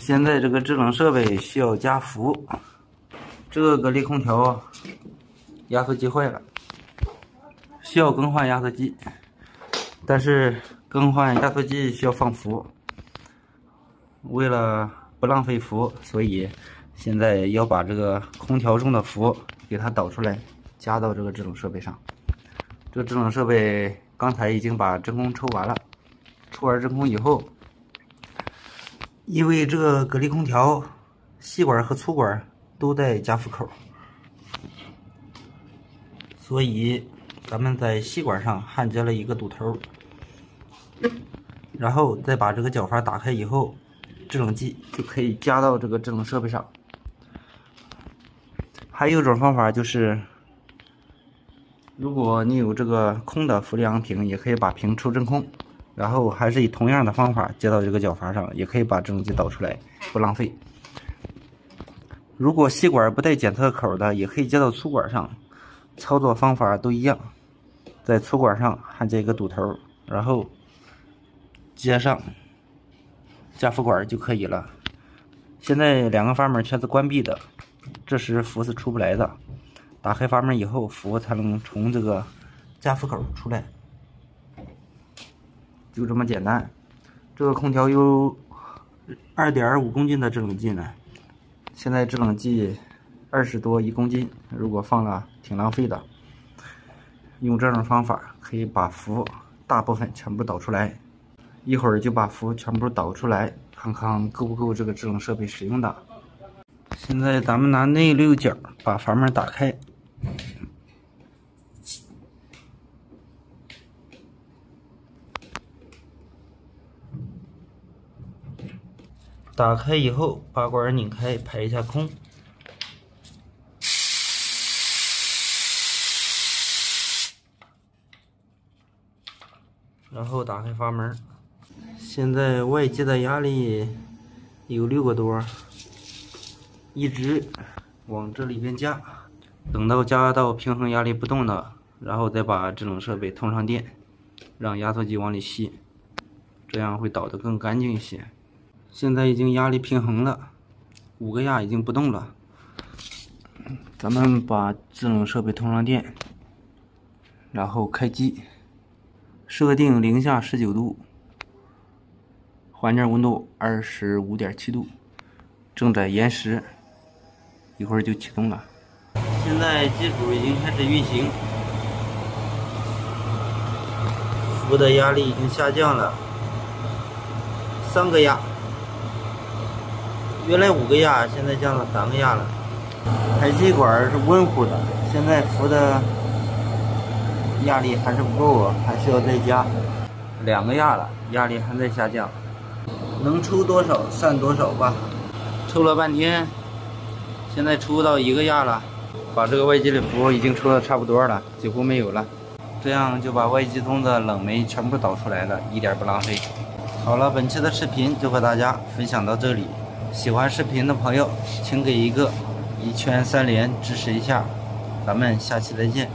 现在这个制冷设备需要加氟，这个格力空调压缩机坏了，需要更换压缩机，但是更换压缩机需要放氟，为了不浪费氟，所以现在要把这个空调中的氟给它导出来，加到这个制冷设备上。这个制冷设备刚才已经把真空抽完了，抽完真空以后。因为这个格力空调细管和粗管都带加氟口，所以咱们在细管上焊接了一个堵头，然后再把这个角阀打开以后，制冷剂就可以加到这个制冷设备上。还有一种方法就是，如果你有这个空的氟利昂瓶，也可以把瓶抽真空。然后还是以同样的方法接到这个角阀上，也可以把制冷剂导出来，不浪费。如果细管不带检测口的，也可以接到粗管上，操作方法都一样。在粗管上焊接一个堵头，然后接上加氟管就可以了。现在两个阀门全是关闭的，这时氟是出不来的。打开阀门以后，氟才能从这个加氟口出来。就这么简单，这个空调有二点五公斤的制冷剂呢。现在制冷剂二十多一公斤，如果放了挺浪费的。用这种方法可以把氟大部分全部导出来，一会儿就把氟全部导出来，看看够不够这个制冷设备使用的。现在咱们拿内六角把阀门打开。打开以后，把管拧开，排一下空，然后打开阀门。现在外接的压力有六个多，一直往这里边加，等到加到平衡压力不动了，然后再把制冷设备通上电，让压缩机往里吸，这样会导得更干净一些。现在已经压力平衡了，五个压已经不动了。咱们把制冷设备通上电，然后开机，设定零下十九度，环境温度二十五点七度，正在延时，一会儿就启动了。现在机组已经开始运行，氟的压力已经下降了，三个压。原来五个压，现在降到三个压了。排气管是温乎的，现在氟的压力还是不够啊，还需要再加两个压了，压力还在下降。能抽多少算多少吧。抽了半天，现在抽到一个压了，把这个外机的氟已经抽的差不多了，几乎没有了。这样就把外机中的冷媒全部导出来了，一点不浪费。好了，本期的视频就和大家分享到这里。喜欢视频的朋友，请给一个一圈三连支持一下，咱们下期再见。